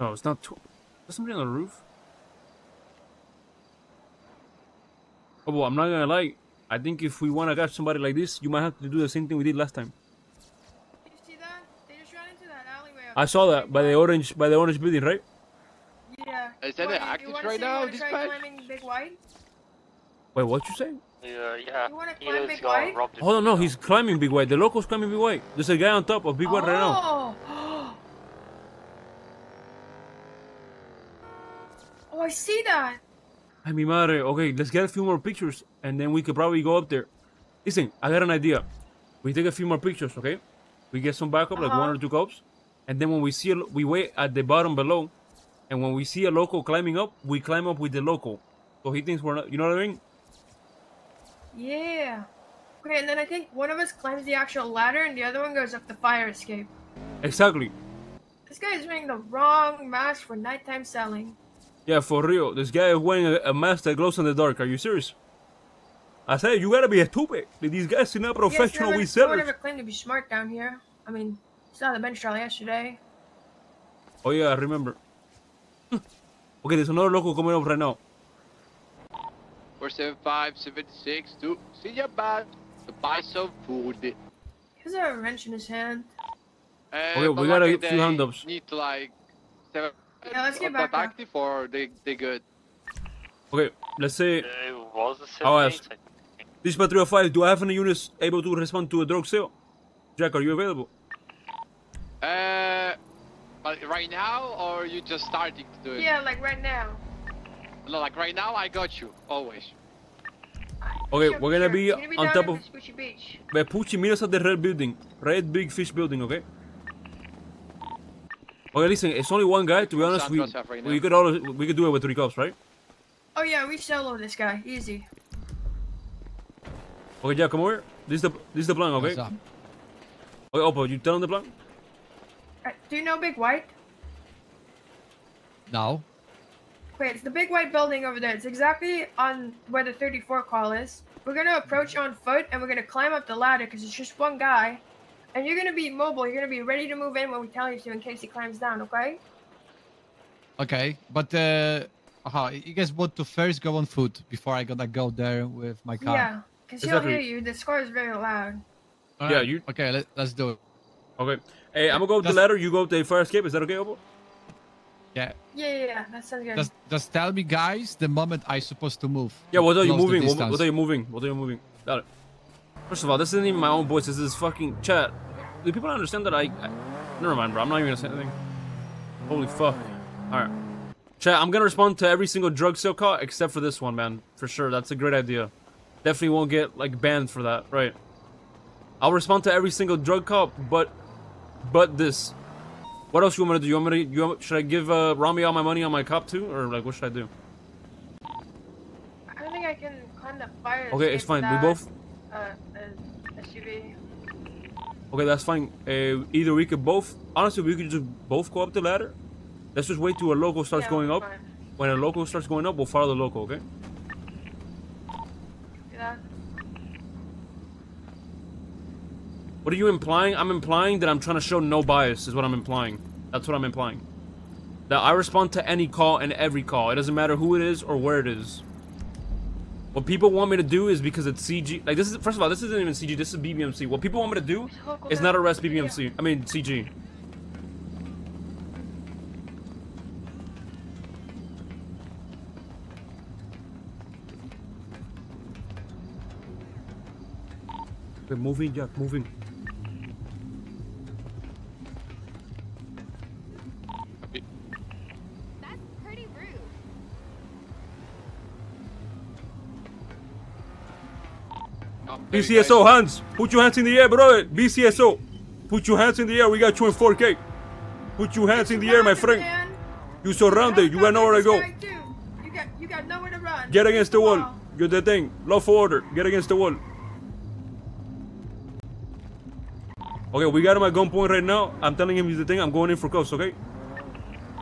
No, it's not. Tw- There's somebody on the roof. Oh, well, I'm not gonna lie. I think if we wanna catch somebody like this, you might have to do the same thing we did last time. Did you see that? They just ran into that alleyway. I saw that by the orange by the orange building, right? Yeah. Is that What, an you- you active right see- you now, wanna try guy? climbing Big White? Wait, what you say? Yeah, yeah. You wanna He climb just Big got White? robbed. Hold on, no, he's climbing Big White. The loco's climbing Big White. There's a guy on top of Big White right now. Oh, Oh. I see that. Ay, mi madre. Okay, let's get a few more pictures, and then we could probably go up there. Listen, I got an idea. We take a few more pictures, okay? We get some backup, like one Uh-huh. or two cops, and then when we see, a, we wait at the bottom below, and when we see a local climbing up, we climb up with the local, so he thinks we're not. You know what I mean? Yeah. Okay, and then I think one of us climbs the actual ladder and the other one goes up the fire escape. Exactly. This guy is wearing the wrong mask for nighttime selling. Yeah, for real. This guy is wearing a, a mask that glows in the dark. Are you serious? I said you gotta be a stupid. These guys are not professional yes, resellers. no one ever claimed to be smart down here. I mean, saw the bench trial yesterday. Oh yeah, I remember. okay, there's another local coming up right now. 475, 76, to see your bad to buy some food. He has a wrench in his hand. Uh, Okay, we but got a like, few they hand-ups. Need to like. Seven, Yeah, let's get uh, back up. active or they they good. Okay, let's say It was the I'll ask. This Patriot 5, do I have any units able to respond to a drug sale? Jack, are you available? Uh, but right now or you just starting to do it? Yeah, like right now. No, like right now I got you always. Okay, Sure, we're gonna sure. be gonna be on top of Vespucci Beach. Vespucci. Meet us at the red building. Red big fish building, okay? Okay, listen, it's only one guy. To be honest, we right we could all we could do it with three cops, right? Oh yeah, we solo this guy. Easy. Okay, Jack, come over. This is the this is the plan, okay? Okay, Oppo, you tell him the plan. Uh, do you know Big White? No. Wait, it's the big white building over there. It's exactly on where the 34 call is. We're gonna approach on foot and we're gonna climb up the ladder because it's just one guy. And you're gonna be mobile. You're gonna be ready to move in when we tell you to in case he climbs down, okay? Okay, but uh, uh you guys want to first go on foot before I gotta go there with my car. Yeah, because he'll hear you. The score is very loud. All Yeah, you- Okay, let, let's do it. Okay. Hey, I'm gonna go up the Just- ladder. You go with the fire escape. Is that okay, Oppo? Yeah. Yeah, yeah, yeah. That sounds good. Just just tell me, guys, the moment I'm supposed to move. Yeah, what are you moving? What, what are you moving? What are you moving? Got it. First of all, this isn't even my own voice. This is fucking chat. Do people understand that I, I... Never mind, bro. I'm not even gonna say anything. Holy fuck. Alright. Chat, I'm gonna respond to every single drug sale call except for this one, man. For sure. That's a great idea. Definitely won't get, like, banned for that. Right. I'll respond to every single drug call, but... But this. What else you want me to do? You want me to... You want, should I give uh, Rami all my money on my cop too? Or, like, what should I do? I don't think I can climb the fire. Okay, it's fine. We both... Uh, Okay, that's fine. Uh, either we could both. Honestly, we could just both go up the ladder. Let's just wait till a local starts Yeah, going up. fine. When a local starts going up, we'll follow the local. Okay. That. What are you implying? I'm implying that I'm trying to show no bias. Is what I'm implying. That's what I'm implying. That I respond to any call and every call. It doesn't matter who it is or where it is. What people want me to do is because it's CG. Like this is first of all, this isn't even CG. This is BBMC. What people want me to do is not arrest BBMC. I mean CG. We're moving, Jack. Moving. BCSO guys- hands. Put your hands in the air, brother. BCSO. Put your hands in the air. We got you in 4K. Put your hands in the air, my friend. You surrounded. You got nowhere to go. This guy, too. You got, you got nowhere to run. Get against the wall. Wow. You're the thing. Love for order. Get against the wall. Okay, we got him at gunpoint right now. I'm telling him he's the thing. I'm going in for cuffs, okay?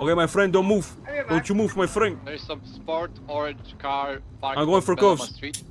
Okay, my friend, don't move. I'll be right Don't you move, my friend. There's some sport orange car parked I'm going for Belmont cuffs. Street.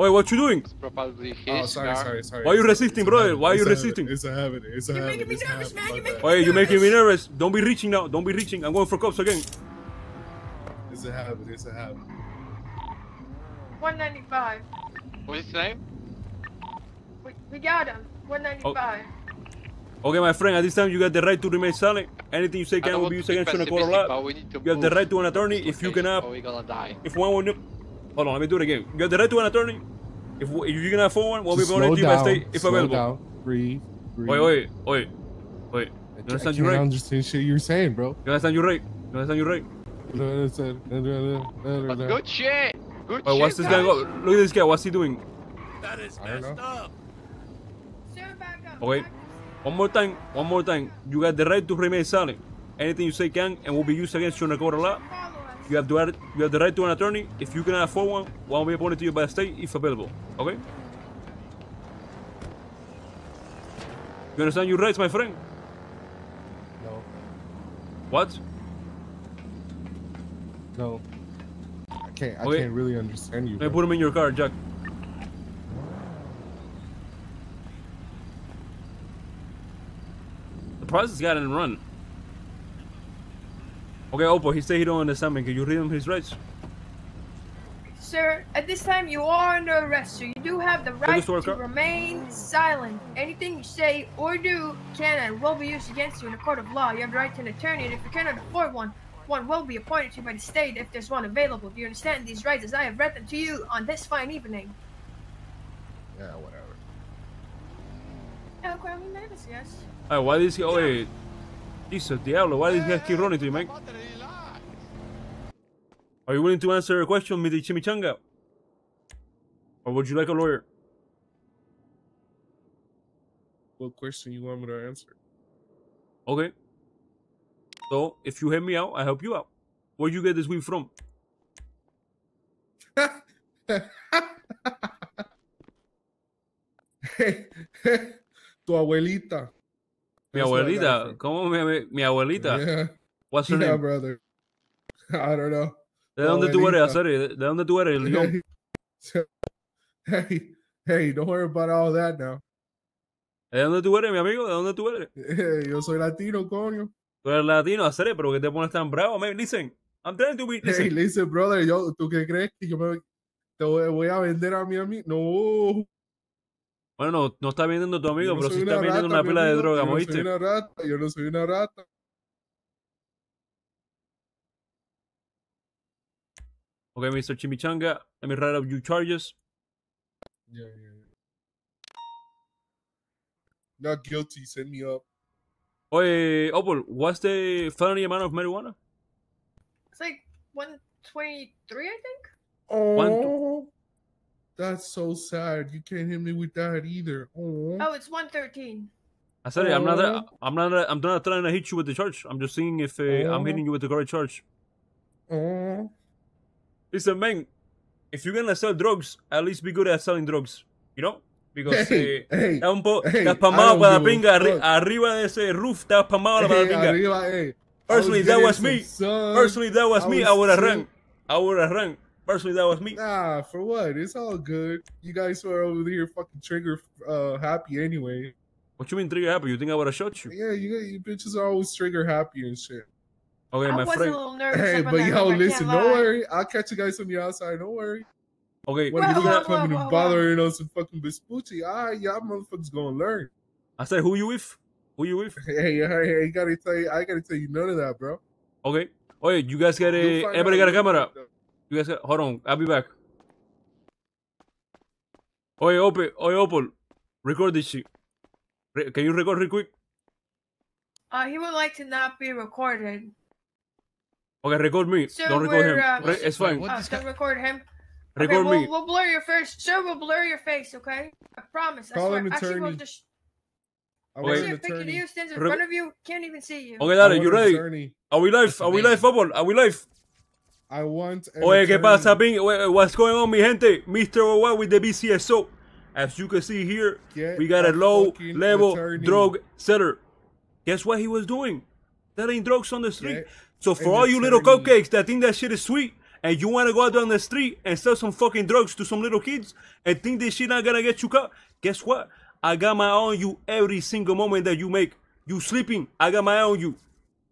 Oi, what you doing? It's probably his Oh, sorry, car. sorry, sorry. Why you resisting, it's brother? Why are you It's a habit. resisting? It's a habit. It's a You're habit. making me It's a nervous, habit. man. My You're bad. making Oi, you're making me nervous. nervous. Don't be reaching now. Don't be reaching. I'm going for cops again. It's a habit. It's a habit. 195. What's his name? We, we got him. 195. Okay, my friend, at this time you got the right to remain silent. Anything you say can don't be used against you in a court of law. we need to You have the right to an attorney if you cannot. can or we're gonna die. If one will. Hold on, let me do it again. You have the right to an attorney. If, if you can afford one, we'll be Just going to you by slow state if slow available. down, Breathe. breathe. Wait, wait, wait, wait. You I understand can't you right? understand shit you're saying, bro. You understand you right? You understand you right? But good shit! Good Wait, shit, what's this guy guys. go? Look at this guy. What's he doing? I don't. Sir, back up. Okay. One more time. One more time. You got the right to remain silent. Anything you say can and will be used against you in a court of law. You have the right, you have the right to an attorney. If you cannot afford one, one will be appointed to you by the state if available. Okay? You understand your rights, my friend? No, What? no. I can't. I Okay. can't really understand you. Let me put him in your car, Jack. The process got in run. Okay, Oppo, he said he don't understand me. Can you read him his rights? Sir, at this time you are under arrest, so you do have the right to car. remain silent. Anything you say or do can and will be used against you in a court of law. You have the right to an attorney, and if you cannot afford one, one will be appointed to you by the state if there's one available. Do you understand these rights as I have read them to you on this fine evening? Yeah, whatever. Oh, Crown Nervous, yes. Alright, why this he Oh, wait. Jesus, Diablo, why these guys keep running to you, man? Are you willing to answer a question, Mr. Chimichanga? Or would you like a lawyer? What question you want me to answer? Okay. So, if you help me out, I help you out. Where'd you get this weed from? tu abuelita. Mi abuelita. ¿Cómo mi, mi abuelita? Yeah, What's her yeah, name? brother. I don't know. ¿De dónde tú eres. Azari? ¿De, de dónde tú eres, León? hey, hey, don't worry about all that now. ¿De dónde tú eres, mi amigo? ¿De dónde tú eres? Hey, yo soy latino, coño. Tú eres latino, Azari, pero que te pones tan bravo, man. Listen, I'm trying to be... Hey, Listen. listen, brother, yo, ¿tú qué crees que yo me te voy, voy a vender a mí a mí? No. Bueno, no, no está vendiendo tu amigo, no pero sí está vendiendo rata, una mi pila de droga, yo no ¿oíste? soy una rata, yo no soy una rata. Okay, Mr. Chimichanga, let me write up your charges. Yeah, yeah, yeah. Not guilty. Send me up. Oye, Opal, what's the felony amount of marijuana? It's like 123, I think? Oh, that's so sad. You can't hit me with that either. Oh, Oh, it's 113. I said it. I'm not. I'm not. I'm not trying to hit you with the charge. I'm just seeing if uh, I'm hitting you with the correct charge. oh. Listen, man. If you're gonna sell drugs, at least be good at selling drugs. You know, because Hey, uh, hey, está un po, hey, estás I para la pinga arri- arriba de ese roof. Estás pamado para la Hey, pinga. arriba, hey. Personally, that was me. sun. Personally, that was I me. I would have run. I would have run. Personally, that was me. Nah, for what? It's all good. You guys were over here fucking trigger uh happy anyway. What you mean trigger happy? You think I would have shot you? Yeah, you, you bitches are always trigger happy and shit. Okay, I my was friend. a little nervous. Hey, but that yo, listen, don't lie. worry. I'll catch you guys on the outside. Don't worry. Okay, When Whoa, people whoa, are coming whoa, and whoa. bothering us and fucking Vespucci, ah, y'all motherfuckers gonna learn. I said, who you with? Who you with? Hey, hey, hey, I gotta tell you, I gotta tell you none of that, bro. Okay. Oye, you guys got You'll a. Everybody got a later, camera. though. You guys got. Hold on. I'll be back. Oye, Opal. Oye, Opal. Record this shit. Re- Can you record real quick? Uh, he would like to not be recorded. Okay, record me. Sir, Don't record him. uh, Re- it's fine. What Uh, is don't record him. Record okay, me. We'll, we'll blur your face. Sir, we'll blur your face, okay? I promise. I swear. an Actually, we'll attorney. just. I Okay. want Actually, an picture of attorney. you stands in Re- front of you. Can't even see you. Okay, I dale, you ready? attorney. Are we live? That's Are we live, amazing. Opal? Are we live? I want. Oye, ¿qué pasa, Ping? What's going on, mi gente? Mr. Owa with the BCSO. As you can see here, Get we got a low level attorney. drug seller. Guess what he was doing? Selling drugs on the street. Get So for all you little cupcakes that think that shit is sweet and you wanna go out on the street and sell some fucking drugs to some little kids and think this shit not gonna get you caught, guess what? I got my eye on you every single moment that you make. You sleeping, I got my eye on you.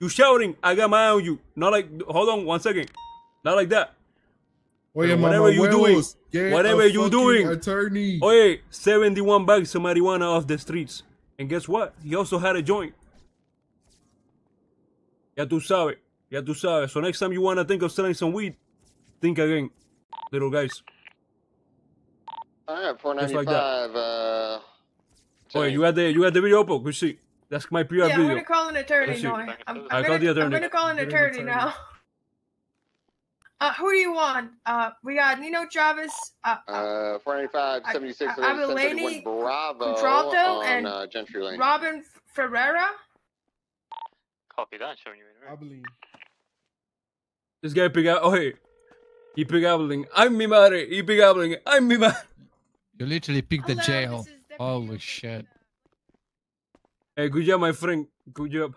You shouting, I got my eye on you. Not like, hold on one second. Not like that. Oye, Pero whatever you doing, whatever you doing. Attorney. Oye, 71 bags of marijuana off the streets. And guess what? He also had a joint. Ya tú sabes. Ya tú sabes. So next time you wanna think of selling some weed, think again, little guys. All right, four Just like that. Uh, Oye, you got the you got the video up? Good see. That's my PR Yeah, I'm gonna call an attorney Let's see. now. I'm, I'm, I gonna, called the attorney. I'm gonna call an an attorney attorney. now. Uh, who do you want? Uh, we got Nino Travis, uh, uh, uh, four ninety five, seventy six, I- Abilene, Bravo Contralto, on and uh, Gentry Lane. Robin Ferreira. Copy that, showing you in. I believe. This guy pick out. Oye, he pick habling. I'm mi madre. He pick habling. I'm mi madre. You literally picked the jail. this is Deputy Holy shit. Hey, good job, my friend. Good job.